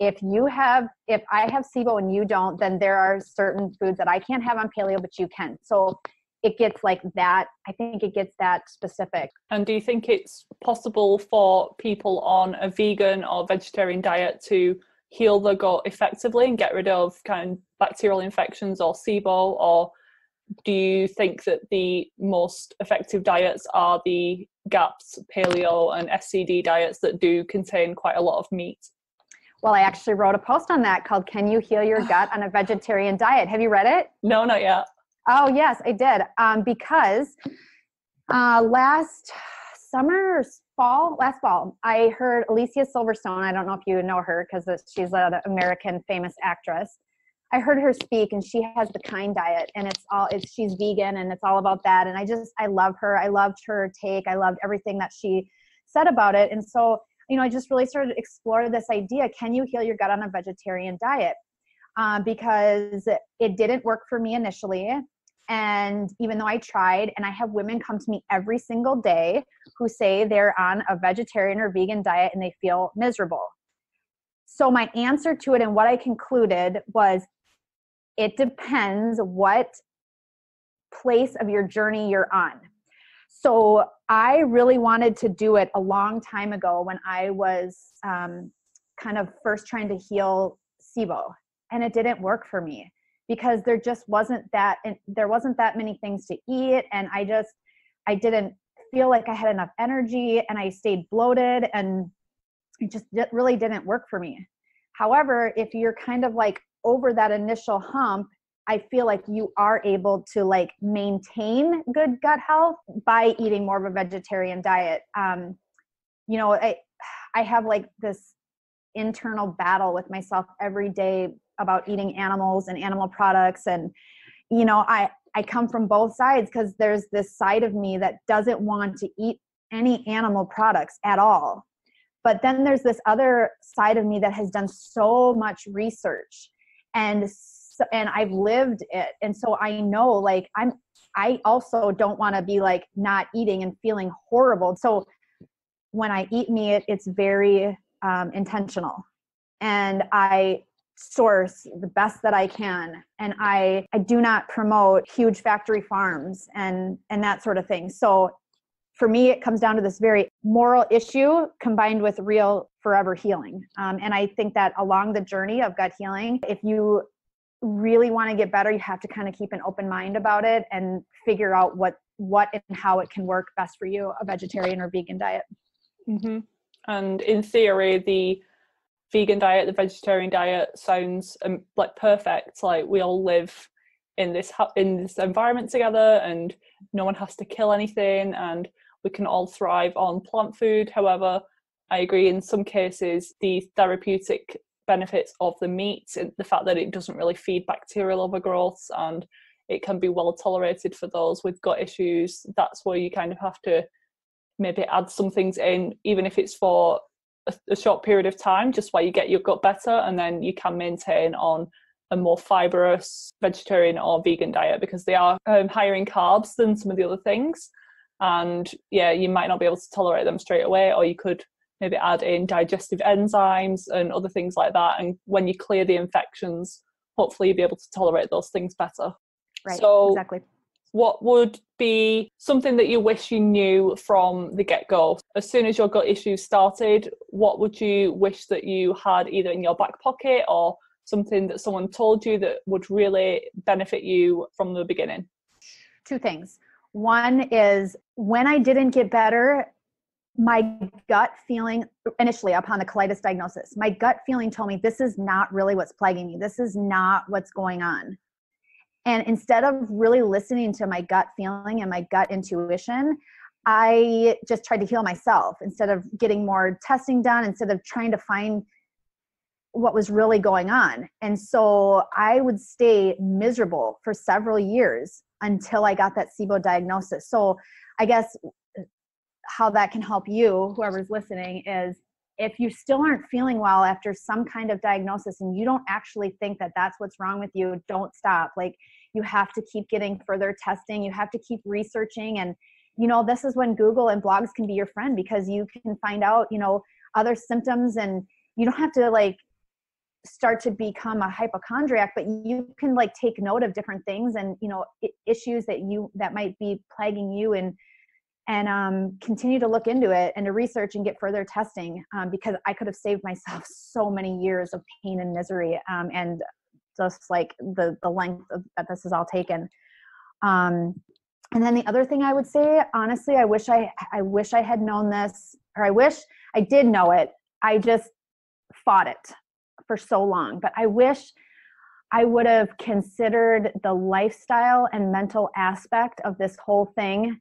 If you have if i have sibo and you don't then there are certain foods that i can't have on paleo but you can. So it gets like that i think it gets that specific. And do you think it's possible for people on a vegan or vegetarian diet to heal the gut effectively and get rid of kind of bacterial infections or SIBO or do you think that the most effective diets are the GAPS, paleo, and SCD diets that do contain quite a lot of meat? Well, I actually wrote a post on that called Can You Heal Your <sighs> Gut on a Vegetarian Diet? Have you read it? No, not yet. Oh, yes, I did. Um, because uh, last summer fall, last fall, I heard Alicia Silverstone. I don't know if you know her because she's an American famous actress. I heard her speak and she has the kind diet and it's all it's she's vegan and it's all about that and I just I love her. I loved her take. I loved everything that she said about it. And so, you know, I just really started to explore this idea, can you heal your gut on a vegetarian diet? Um, because it didn't work for me initially. And even though I tried, and I have women come to me every single day who say they're on a vegetarian or vegan diet and they feel miserable. So, my answer to it and what I concluded was it depends what place of your journey you're on. So, I really wanted to do it a long time ago when I was um, kind of first trying to heal SIBO, and it didn't work for me because there just wasn't that there wasn't that many things to eat and i just i didn't feel like i had enough energy and i stayed bloated and it just really didn't work for me. However if you're kind of like over that initial hump i feel like you are able to like maintain good gut health by eating more of a vegetarian diet. Um you know i i have like this internal battle with myself every day about eating animals and animal products. And you know i i come from both sides because there's this side of me that doesn't want to eat any animal products at all. But then there's this other side of me that has done so much research and and I've lived it. And so I know like I'm I also don't want to be like not eating and feeling horrible. So when I eat meat it's very um, intentional. And I source the best that I can and I I do not promote huge factory farms and and that sort of thing. So for me it comes down to this very moral issue combined with real forever healing. Um, and I think that along the journey of gut healing, if you really want to get better, you have to kind of keep an open mind about it and figure out what what and how it can work best for you, a vegetarian or vegan diet. Mm-hmm. And in theory, the vegan diet, the vegetarian diet sounds um, like perfect. Like we all live in this in this environment together, and no one has to kill anything, and we can all thrive on plant food. However, I agree in some cases the therapeutic benefits of the meat and the fact that it doesn't really feed bacterial overgrowth and it can be well tolerated for those with gut issues. That's where you kind of have to maybe add some things in, even if it's for a, a short period of time just while you get your gut better and then you can maintain on a more fibrous vegetarian or vegan diet because they are um, higher in carbs than some of the other things. And yeah you might not be able to tolerate them straight away or you could maybe add in digestive enzymes and other things like that. And when you clear the infections hopefully you'll be able to tolerate those things better. Right so exactly. what would be something that you wish you knew from the get go? As soon as your gut issues started, what would you wish that you had either in your back pocket or something that someone told you that would really benefit you from the beginning? Two things. One is when I didn't get better, my gut feeling initially upon the colitis diagnosis, my gut feeling told me this is not really what's plaguing me. This is not what's going on. And instead of really listening to my gut feeling and my gut intuition, I just tried to heal myself instead of getting more testing done, instead of trying to find what was really going on. And so I would stay miserable for several years until I got that SIBO diagnosis. So I guess how that can help you, whoever's listening, is if you still aren't feeling well after some kind of diagnosis and you don't actually think that that's what's wrong with you, don't stop. Like you have to keep getting further testing, you have to keep researching. And, you know, this is when Google and blogs can be your friend because you can find out, you know, other symptoms and you don't have to like start to become a hypochondriac but you can like take note of different things and you know issues that you that might be plaguing you and and um, continue to look into it and to research and get further testing um, because I could have saved myself <laughs> so many years of pain and misery um, and just like the the length of, that this is all taken. Um, and then the other thing I would say, honestly, I wish I I wish I had known this, or I wish I did know it. I just fought it for so long, but I wish I would have considered the lifestyle and mental aspect of this whole thing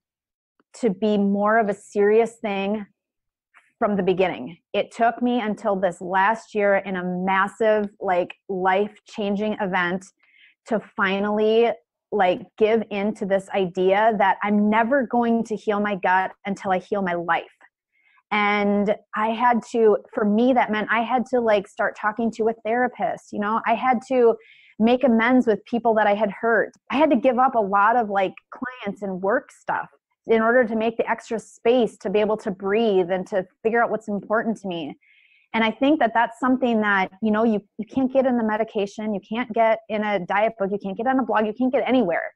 to be more of a serious thing from the beginning. It took me until this last year in a massive, like, life changing event to finally like give in to this idea that I'm never going to heal my gut until I heal my life. And I had to, for me, that meant I had to like start talking to a therapist. You know, I had to make amends with people that I had hurt. I had to give up a lot of like clients and work stuff in order to make the extra space to be able to breathe and to figure out what's important to me. And i think that that's something that you know you, you can't get in the medication you can't get in a diet book you can't get on a blog you can't get anywhere.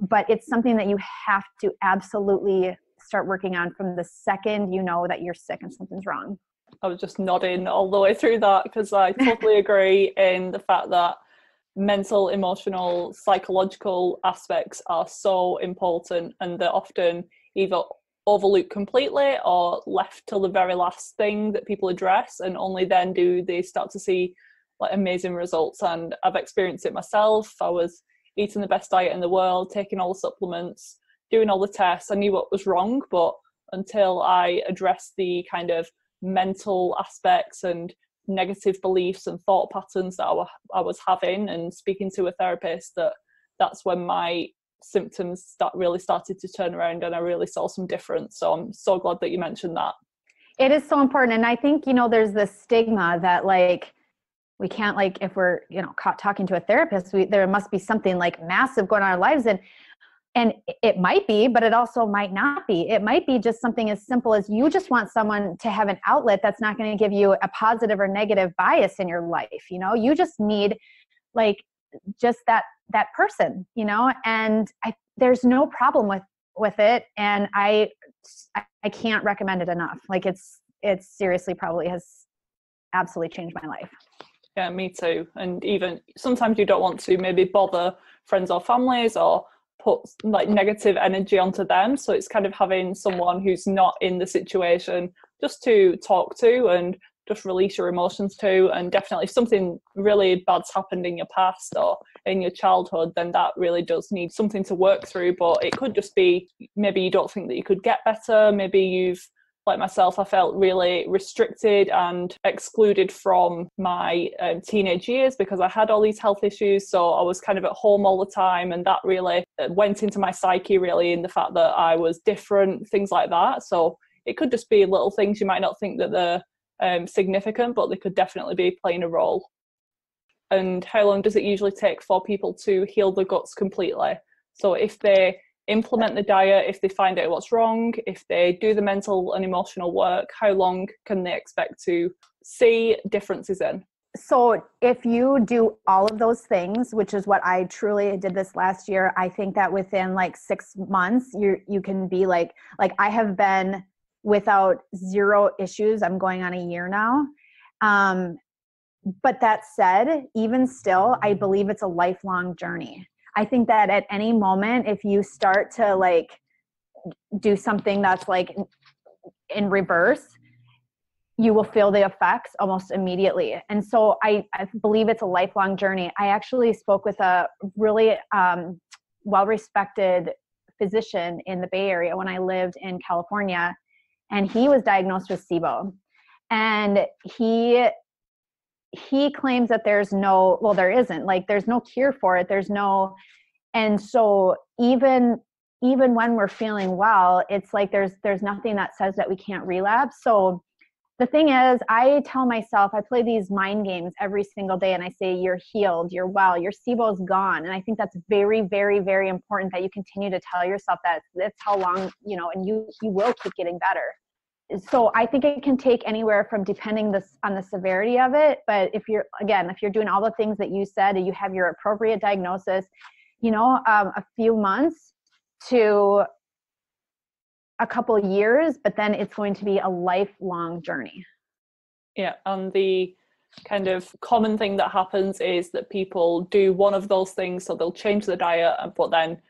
But it's something that you have to absolutely start working on from the second you know that you're sick and something's wrong. I was just nodding all the way through that because i totally <laughs> agree in the fact that mental, emotional, psychological aspects are so important and they're often either overlooked completely or left till the very last thing that people address and only then do they start to see like amazing results and I've experienced it myself. I was eating the best diet in the world, taking all the supplements, doing all the tests. I knew what was wrong, but until I addressed the kind of mental aspects and negative beliefs and thought patterns that I, was having and speaking to a therapist that that's when my symptoms start really started to turn around and I really saw some difference. So I'm so glad that you mentioned that. It is so important. And I think, you know, there's this stigma that like we can't like if we're, you know, caught talking to a therapist, we there must be something like massive going on in our lives. And and it might be but it also might not be. It might be just something as simple as you just want someone to have an outlet that's not going to give you a positive or negative bias in your life you know? You just need like just that that person you know? And i there's no problem with with it and i i can't recommend it enough. Like it's it's seriously probably has absolutely changed my life. Yeah me too. And even sometimes you don't want to maybe bother friends or families or put like negative energy onto them. So it's kind of having someone who's not in the situation just to talk to and just release your emotions to. And definitely if something really bad's happened in your past or in your childhood then that really does need something to work through. But it could just be maybe you don't think that you could get better. Maybe you've like myself, I felt really restricted and excluded from my um, teenage years because I had all these health issues. So I was kind of at home all the time, and that really uh, went into my psyche, really, in the fact that I was different, things like that. So it could just be little things you might not think that they're um, significant, but they could definitely be playing a role. And how long does it usually take for people to heal the guts completely? So if they implement the diet if they find out what's wrong if they do the mental and emotional work how long can they expect to see differences in? So if you do all of those things which is what i truly did this last year i think that within like six months you you can be like like i have been without zero issues. I'm going on a year now. Um but that said even still i believe it's a lifelong journey I think that at any moment, if you start to like do something that's like in reverse, you will feel the effects almost immediately. And so I, I believe it's a lifelong journey. I actually spoke with a really um, well respected physician in the Bay Area when I lived in California, and he was diagnosed with SIBO. And he he claims that there's no well there isn't like there's no cure for it there's no and so even even when we're feeling well it's like there's there's nothing that says that we can't relapse so the thing is, I tell myself, I play these mind games every single day and I say, You're healed, you're well, your SIBO's gone. And I think that's very, very, very important that you continue to tell yourself that that's how long, you know, and you you will keep getting better. So I think it can take anywhere from depending this on the severity of it. But if you're again, if you're doing all the things that you said and you have your appropriate diagnosis, you know, um, a few months to a couple years, but then it's going to be a lifelong journey. Yeah, and the kind of common thing that happens is that people do one of those things, so they'll change the diet, but then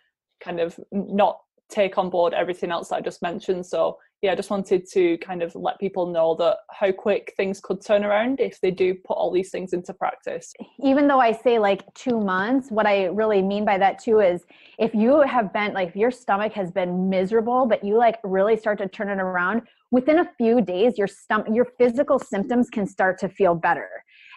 kind of not take on board everything else that I just mentioned. So yeah, I just wanted to kind of let people know that how quick things could turn around if they do put all these things into practice. Even though I say like two months, what I really mean by that too is if you have been like your stomach has been miserable, but you like really start to turn it around, within a few days your stomach your physical symptoms can start to feel better.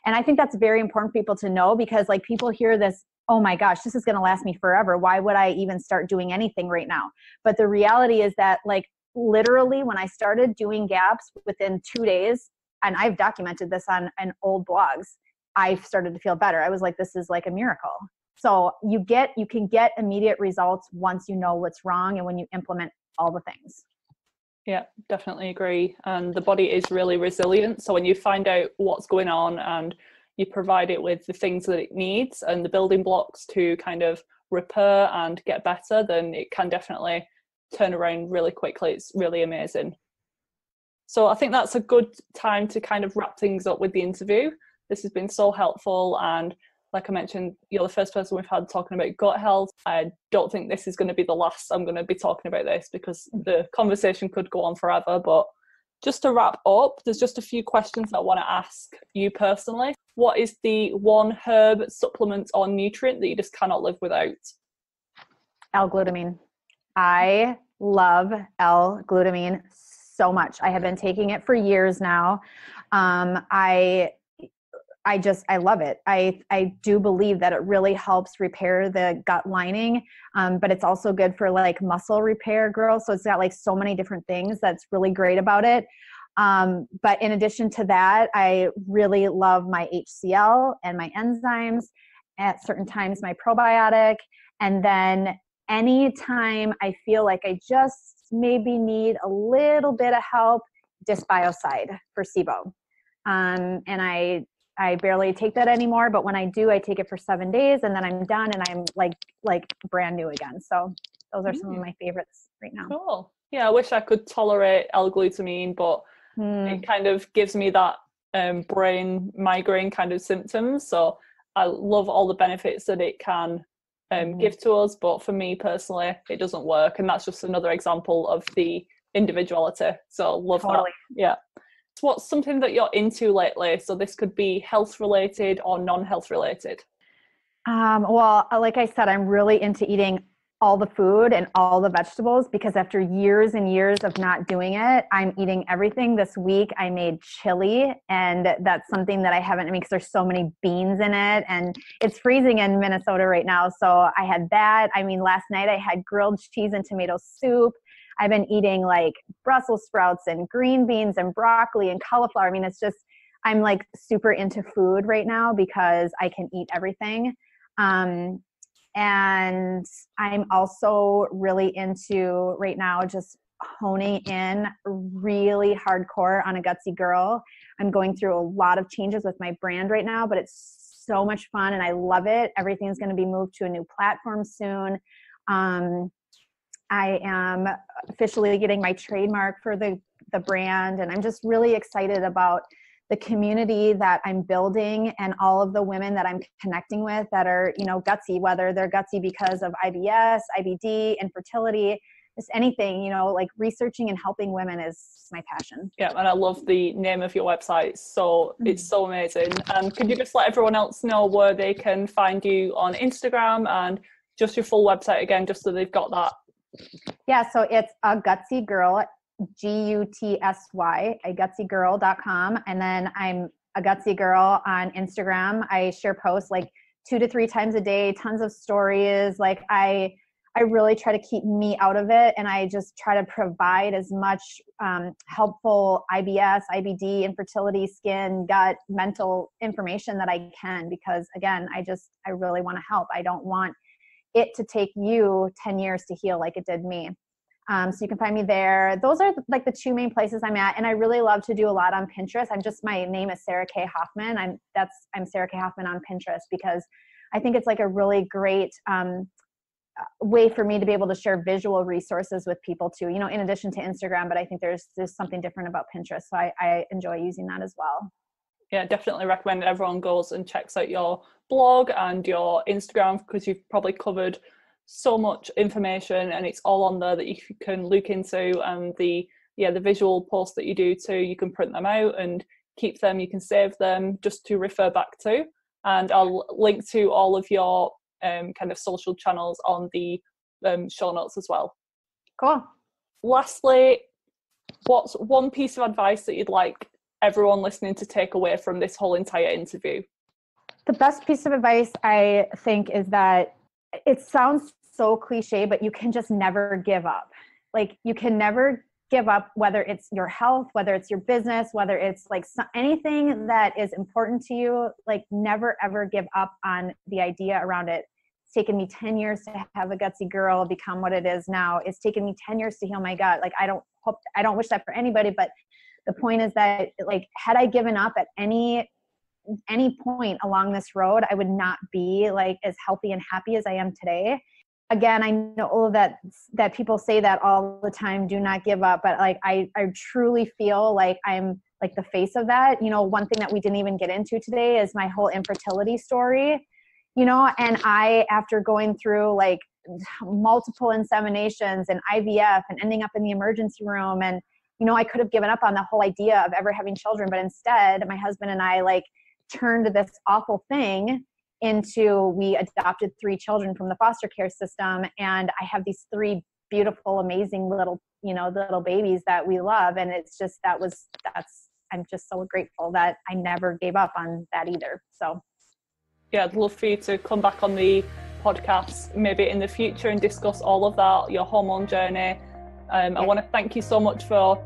And I think that's very important for people to know because like people hear this oh my gosh, this is going to last me forever. Why would I even start doing anything right now? But the reality is that, like, literally, when I started doing gaps within two days, and I've documented this on, an old blogs, I started to feel better. I was like, this is like a miracle. So you get, you can get immediate results once you know what's wrong and when you implement all the things. Yeah, definitely agree. And the body is really resilient. So when you find out what's going on and you provide it with the things that it needs and the building blocks to kind of repair and get better, then it can definitely turn around really quickly. It's really amazing. So I think that's a good time to kind of wrap things up with the interview. This has been so helpful and like I mentioned, you're the first person we've had talking about gut health. I don't think this is going to be the last I'm going to be talking about this because the conversation could go on forever. But just to wrap up, there's just a few questions I want to ask you personally what is the one herb, supplement, or nutrient that you just cannot live without? L-glutamine. I love L-glutamine so much. I have been taking it for years now. Um, I I just I love it. I I do believe that it really helps repair the gut lining, um, but it's also good for like muscle repair, girls. So it's got like so many different things that's really great about it. Um, but in addition to that, I really love my HCl and my enzymes. At certain times, my probiotic. And then anytime I feel like I just maybe need a little bit of help, Dysbiocide for SIBO. Um, and I I barely take that anymore, but when I do, I take it for seven days and then I'm done and I'm like like brand new again. So those are some of mm. my favorites right now. Cool. Yeah, I wish I could tolerate L-glutamine, but mm. it kind of gives me that um, brain migraine kind of symptoms. So I love all the benefits that it can um, mm. give to us, but for me personally, it doesn't work, and that's just another example of the individuality. So love totally. that. Yeah. So what's something that you're into lately? So this could be health related or non-health related. Um, well, like I said, I'm really into eating all the food and all the vegetables because after years and years of not doing it, I'm eating everything. This week I made chili, and that's something that I haven't because there's so many beans in it, and it's freezing in Minnesota right now. So I had that. I mean, last night I had grilled cheese and tomato soup. I've been eating like Brussels sprouts and green beans and broccoli and cauliflower. I mean, it's just, I'm like super into food right now because I can eat everything. Um, and I'm also really into right now just honing in really hardcore on a gutsy girl. I'm going through a lot of changes with my brand right now, but it's so much fun and I love it. Everything's going to be moved to a new platform soon. Um, I am officially getting my trademark for the the brand, and I'm just really excited about the community that I'm building and all of the women that I'm connecting with that are, you know, gutsy, whether they're gutsy because of IBS, IBD, infertility, just anything, you know, like researching and helping women is my passion. Yeah, and I love the name of your website. So mm-hmm. it's so amazing. And could you just let everyone else know where they can find you on Instagram and just your full website again, just so they've got that? Yeah, so it's a gutsy girl G U T S Y, a gutsygirl.com. And then I'm a gutsy girl on Instagram. I share posts like two to three times a day, tons of stories. Like I, I really try to keep me out of it, and I just try to provide as much um, helpful IBS, IBD, infertility, skin, gut, mental information that I can. Because again, I just I really want to help. I don't want it to take you 10 years to heal like it did me. Um, so you can find me there. Those are like the two main places I'm at, and I really love to do a lot on Pinterest. I'm just my name is Sarah Kay Hoffman. I'm that's I'm Sarah Kay Hoffman on Pinterest because I think it's like a really great um, uh, way for me to be able to share visual resources with people too. You know, in addition to Instagram, but I think there's there's something different about Pinterest, so I, I enjoy using that as well. Yeah, definitely recommend everyone goes and checks out your blog and your Instagram because you've probably covered so much information and it's all on there that you can look into and the yeah the visual posts that you do too. You can print them out and keep them. You can save them just to refer back to. And i'll link to all of your um, kind of social channels on the um, show notes as well. Cool. Lastly what's one piece of advice that you'd like everyone listening to take away from this whole entire interview? The best piece of advice i think is that it sounds so cliche, but you can just never give up. Like you can never give up whether it's your health, whether it's your business, whether it's like anything that is important to you, like never ever give up on the idea around it. It's taken me 10 years to have a gutsy girl become what it is now. It's taken me 10 years to heal my gut. Like I don't hope I don't wish that for anybody, but the point is that like had I given up at any any point along this road, I would not be like as healthy and happy as I am today again i know that that people say that all the time do not give up but like i i truly feel like i'm like the face of that. You know one thing that we didn't even get into today is my whole infertility story. You know and i after going through like multiple inseminations and ivf and ending up in the emergency room and you know i could have given up on the whole idea of ever having children but instead my husband and i like turned this awful thing into we adopted three children from the foster care system and i have these three beautiful amazing little you know little babies that we love and it's just that was that's i'm just so grateful that i never gave up on that either so. Yeah i'd love for you to come back on the podcast maybe in the future and discuss all of that your hormone journey. Um, i want to thank you so much for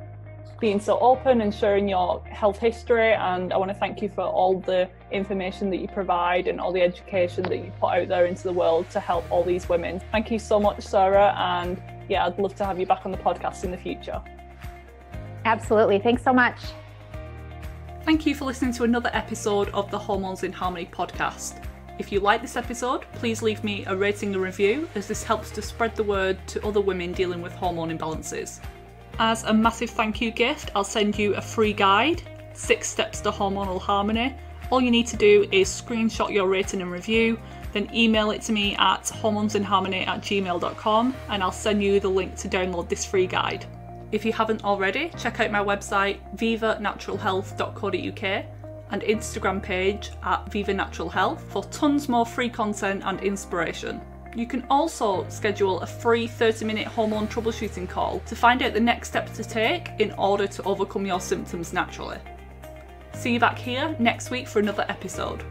being so open and sharing your health history. And I want to thank you for all the information that you provide and all the education that you put out there into the world to help all these women. Thank you so much, Sarah. And yeah, I'd love to have you back on the podcast in the future. Absolutely. Thanks so much. Thank you for listening to another episode of the Hormones in Harmony podcast. If you like this episode, please leave me a rating and review as this helps to spread the word to other women dealing with hormone imbalances. As a massive thank you gift, I'll send you a free guide, Six Steps to Hormonal Harmony. All you need to do is screenshot your rating and review, then email it to me at hormonesinharmony at gmail.com and I'll send you the link to download this free guide. If you haven't already, check out my website vivanaturalhealth.co.uk and Instagram page at Viva Natural Health for tons more free content and inspiration. You can also schedule a free 30 minute hormone troubleshooting call to find out the next steps to take in order to overcome your symptoms naturally. See you back here next week for another episode.